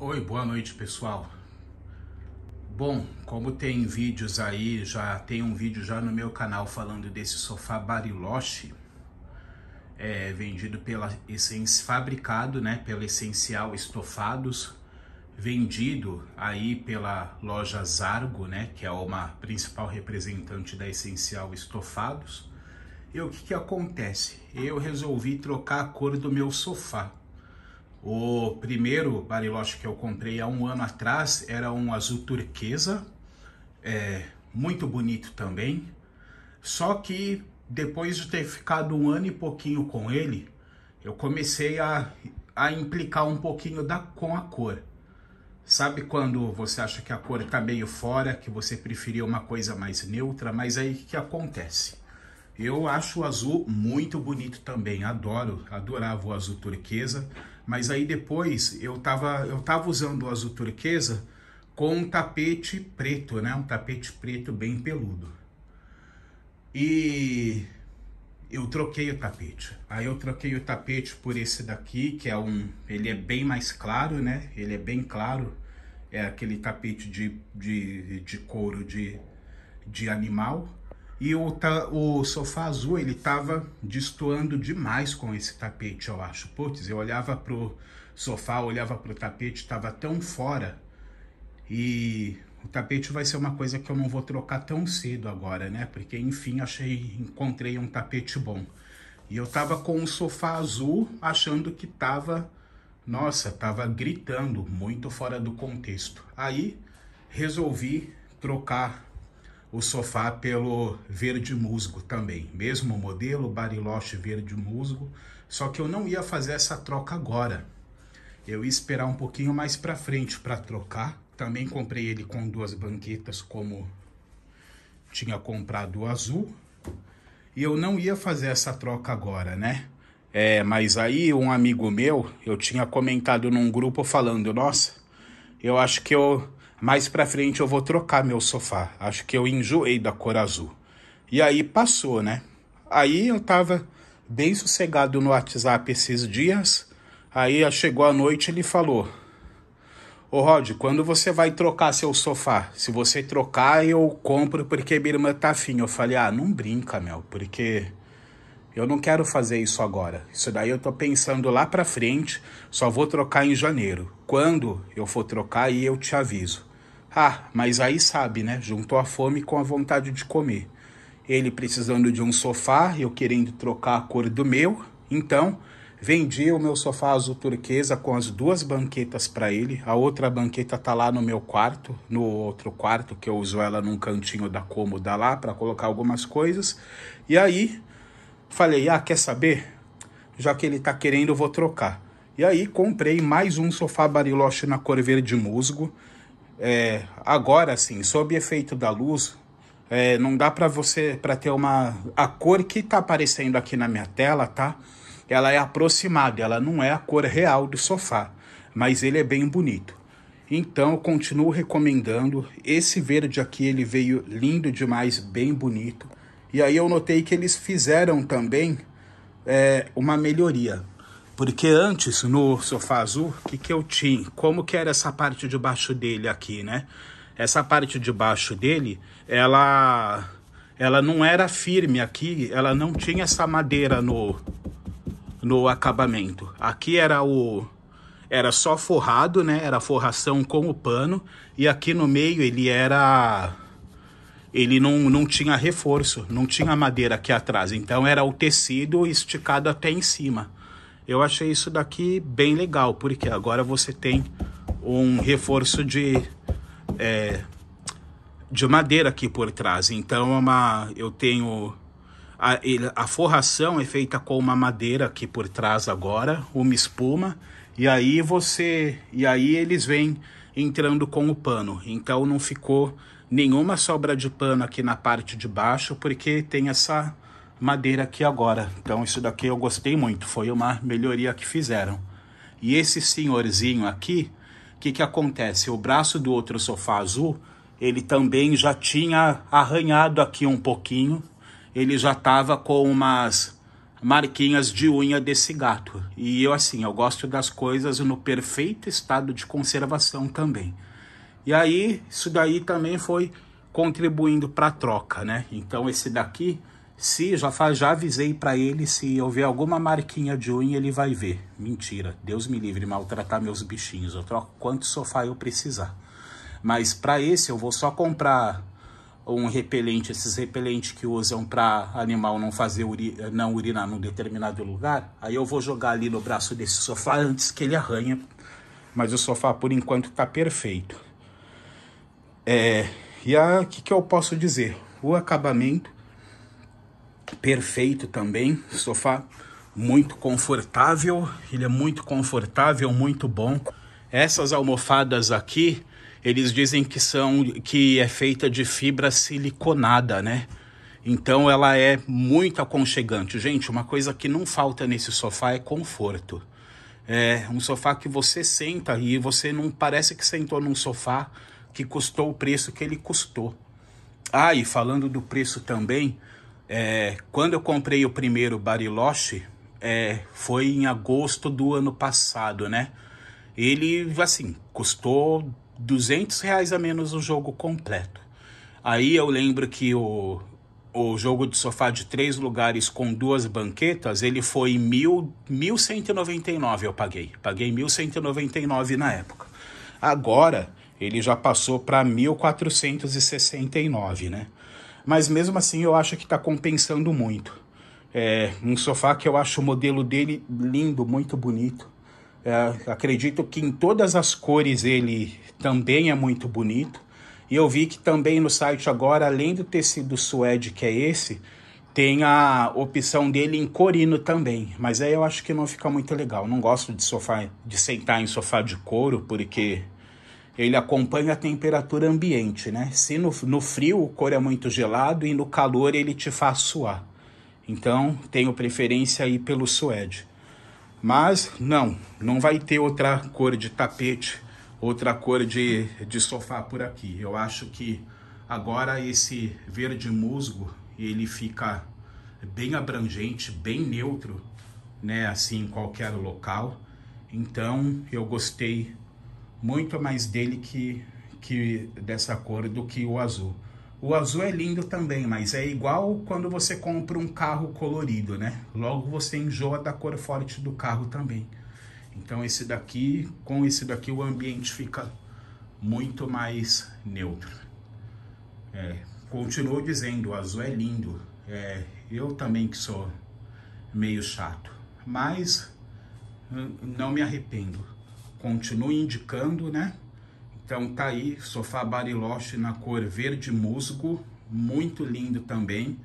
Oi, boa noite pessoal. Bom, como tem vídeos aí, já tem um vídeo já no meu canal falando desse sofá Bariloche, é, vendido pela Essência, fabricado né, pela Essencial Estofados, vendido aí pela loja Zargo, né, que é uma principal representante da Essencial Estofados. E o que que acontece? Eu resolvi trocar a cor do meu sofá. O primeiro Bariloche que eu comprei há um ano atrás era um azul turquesa, é, muito bonito também. Só que depois de ter ficado um ano e pouquinho com ele, eu comecei a, a implicar um pouquinho da, com a cor. Sabe quando você acha que a cor está meio fora, que você preferia uma coisa mais neutra, mas aí o que acontece? Eu acho o azul muito bonito também, adoro, adorava o azul turquesa, mas aí depois eu tava, eu tava usando o azul turquesa com um tapete preto, né? Um tapete preto bem peludo. E eu troquei o tapete. Aí eu troquei o tapete por esse daqui, que é um, ele é bem mais claro, né? Ele é bem claro. É aquele tapete de, de, de couro de, de animal. E o, o sofá azul, ele tava destoando demais com esse tapete, eu acho. Putz, eu olhava pro sofá, olhava pro tapete, tava tão fora. E o tapete vai ser uma coisa que eu não vou trocar tão cedo agora, né? Porque, enfim, achei, encontrei um tapete bom. E eu tava com o sofá azul, achando que tava, nossa, tava gritando, muito fora do contexto. Aí, resolvi trocar o sofá pelo verde musgo também. Mesmo modelo, Bariloche verde musgo, só que eu não ia fazer essa troca agora. Eu ia esperar um pouquinho mais para frente para trocar. Também comprei ele com duas banquetas como tinha comprado o azul. E eu não ia fazer essa troca agora, né? É, mas aí um amigo meu, eu tinha comentado num grupo falando, nossa, eu acho que eu mais pra frente eu vou trocar meu sofá. Acho que eu enjoei da cor azul. E aí passou, né? Aí eu tava bem sossegado no WhatsApp esses dias. Aí chegou a noite ele falou: Ô Rod, quando você vai trocar seu sofá? Se você trocar, eu compro porque minha irmã tá afim. Eu falei: Ah, não brinca, Mel, porque eu não quero fazer isso agora. Isso daí eu tô pensando lá pra frente, só vou trocar em janeiro. Quando eu for trocar, aí eu te aviso. Ah, mas aí sabe, né? Juntou a fome com a vontade de comer. Ele precisando de um sofá, eu querendo trocar a cor do meu. Então, vendi o meu sofá azul turquesa com as duas banquetas para ele. A outra banqueta tá lá no meu quarto, no outro quarto que eu uso ela num cantinho da cômoda lá para colocar algumas coisas. E aí, falei: "Ah, quer saber? Já que ele tá querendo, eu vou trocar". E aí comprei mais um sofá Bariloche na cor verde musgo. É, agora, assim, sob efeito da luz, é, não dá para você, para ter uma... A cor que tá aparecendo aqui na minha tela, tá? Ela é aproximada, ela não é a cor real do sofá, mas ele é bem bonito. Então, eu continuo recomendando. Esse verde aqui, ele veio lindo demais, bem bonito. E aí eu notei que eles fizeram também é, uma melhoria. Porque antes, no sofá azul, o que, que eu tinha? Como que era essa parte de baixo dele aqui, né? Essa parte de baixo dele, ela, ela não era firme aqui, ela não tinha essa madeira no, no acabamento. Aqui era o era só forrado, né? Era forração com o pano e aqui no meio ele era ele não, não tinha reforço, não tinha madeira aqui atrás. Então era o tecido esticado até em cima. Eu achei isso daqui bem legal, porque agora você tem um reforço de, é, de madeira aqui por trás. Então, é uma, eu tenho... A, a forração é feita com uma madeira aqui por trás agora, uma espuma, e aí você... E aí eles vêm entrando com o pano. Então, não ficou nenhuma sobra de pano aqui na parte de baixo, porque tem essa madeira aqui agora. Então isso daqui eu gostei muito, foi uma melhoria que fizeram. E esse senhorzinho aqui, o que que acontece? O braço do outro sofá azul, ele também já tinha arranhado aqui um pouquinho, ele já estava com umas marquinhas de unha desse gato. E eu assim, eu gosto das coisas no perfeito estado de conservação também. E aí, isso daí também foi contribuindo para a troca, né? Então esse daqui, se já faz, já avisei para ele se houver alguma marquinha de unha, ele vai ver. Mentira, Deus me livre maltratar meus bichinhos. Eu troco quanto sofá eu precisar. Mas para esse eu vou só comprar um repelente, esses repelentes que usam para animal não fazer uri, não urinar num determinado lugar, aí eu vou jogar ali no braço desse sofá antes que ele arranha. Mas o sofá por enquanto está perfeito. É, e o que, que eu posso dizer? O acabamento perfeito também, sofá muito confortável, ele é muito confortável, muito bom. Essas almofadas aqui, eles dizem que são que é feita de fibra siliconada, né? Então ela é muito aconchegante. Gente, uma coisa que não falta nesse sofá é conforto. É um sofá que você senta e você não parece que sentou num sofá que custou o preço que ele custou. Ah, e falando do preço também, é, quando eu comprei o primeiro Bariloche, é, foi em agosto do ano passado, né? Ele, assim, custou 200 reais a menos o jogo completo. Aí eu lembro que o, o jogo de sofá de três lugares com duas banquetas, ele foi mil, 1.199 eu paguei. Paguei 1.199 na época. Agora, ele já passou para 1.469, né? Mas mesmo assim eu acho que está compensando muito. É um sofá que eu acho o modelo dele lindo, muito bonito. É, acredito que em todas as cores ele também é muito bonito. E eu vi que também no site agora, além do tecido suede, que é esse, tem a opção dele em corino também. Mas aí eu acho que não fica muito legal. Não gosto de sofá, de sentar em sofá de couro, porque ele acompanha a temperatura ambiente, né? Se no, no frio o couro é muito gelado e no calor ele te faz suar. Então, tenho preferência aí pelo suede. Mas não, não vai ter outra cor de tapete, outra cor de, de sofá por aqui. Eu acho que agora esse verde musgo, ele fica bem abrangente, bem neutro, né, assim em qualquer local. Então, eu gostei muito mais dele que, que dessa cor do que o azul. O azul é lindo também, mas é igual quando você compra um carro colorido, né? Logo você enjoa da cor forte do carro também. Então esse daqui, com esse daqui o ambiente fica muito mais neutro. É, continuo dizendo, o azul é lindo. É, eu também que sou meio chato, mas hum, não me arrependo continue indicando, né? Então tá aí, sofá Bariloche na cor verde musgo, muito lindo também.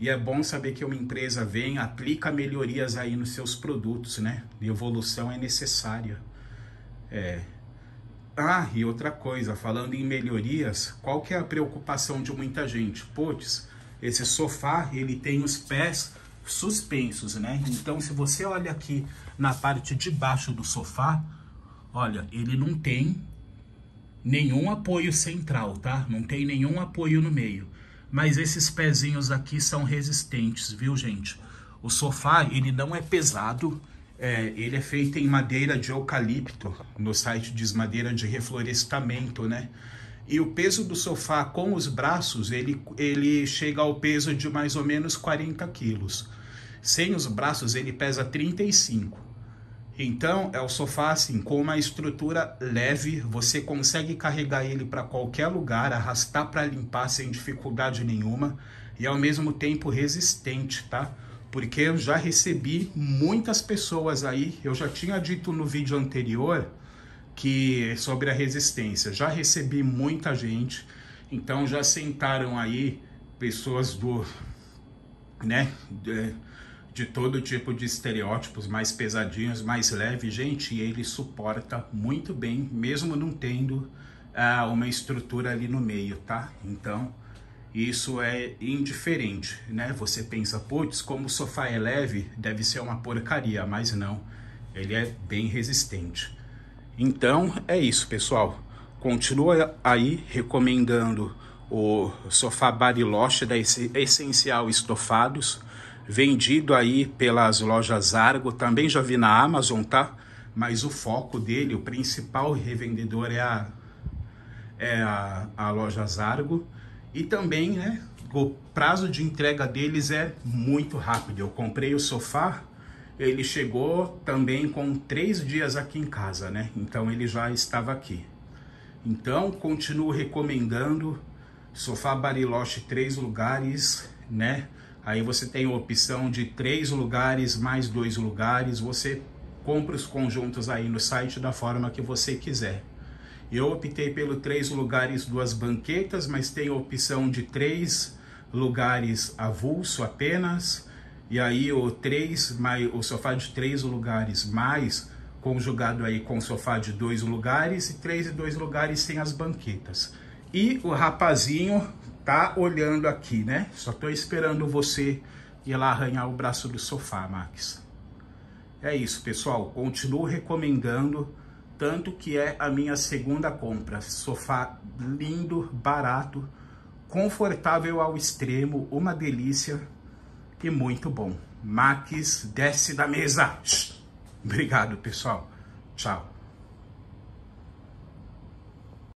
E é bom saber que uma empresa vem, aplica melhorias aí nos seus produtos, né? Evolução é necessária. É. Ah, e outra coisa, falando em melhorias, qual que é a preocupação de muita gente? Putz, esse sofá, ele tem os pés suspensos, né? Então, se você olha aqui na parte de baixo do sofá, Olha, ele não tem nenhum apoio central, tá? Não tem nenhum apoio no meio. Mas esses pezinhos aqui são resistentes, viu, gente? O sofá, ele não é pesado, é, ele é feito em madeira de eucalipto. No site diz madeira de reflorestamento, né? E o peso do sofá com os braços, ele, ele chega ao peso de mais ou menos 40 quilos. Sem os braços, ele pesa 35. Então, é o sofá assim, com uma estrutura leve, você consegue carregar ele para qualquer lugar, arrastar para limpar sem dificuldade nenhuma e ao mesmo tempo resistente, tá? Porque eu já recebi muitas pessoas aí, eu já tinha dito no vídeo anterior que sobre a resistência, já recebi muita gente, então já sentaram aí pessoas do, né, de todo tipo de estereótipos, mais pesadinhos, mais leves, gente, e ele suporta muito bem, mesmo não tendo ah, uma estrutura ali no meio, tá? Então, isso é indiferente, né? Você pensa, putz, como o sofá é leve, deve ser uma porcaria, mas não, ele é bem resistente. Então, é isso, pessoal. Continua aí recomendando o sofá Bariloche da Essencial Estofados, vendido aí pelas lojas Argo, também já vi na Amazon, tá? Mas o foco dele, o principal revendedor é a, é a, a loja Argo. E também, né, o prazo de entrega deles é muito rápido. Eu comprei o sofá, ele chegou também com três dias aqui em casa, né? Então ele já estava aqui. Então, continuo recomendando sofá Bariloche três lugares, né? Aí você tem a opção de três lugares mais dois lugares. Você compra os conjuntos aí no site da forma que você quiser. Eu optei pelo três lugares, duas banquetas, mas tem a opção de três lugares avulso apenas. E aí o três, mais, o sofá de três lugares mais conjugado aí com o sofá de dois lugares e três e dois lugares sem as banquetas. E o rapazinho tá olhando aqui, né? Só tô esperando você ir lá arranhar o braço do sofá, Max. É isso, pessoal. Continuo recomendando, tanto que é a minha segunda compra. Sofá lindo, barato, confortável ao extremo, uma delícia e muito bom. Max, desce da mesa. Obrigado, pessoal. Tchau.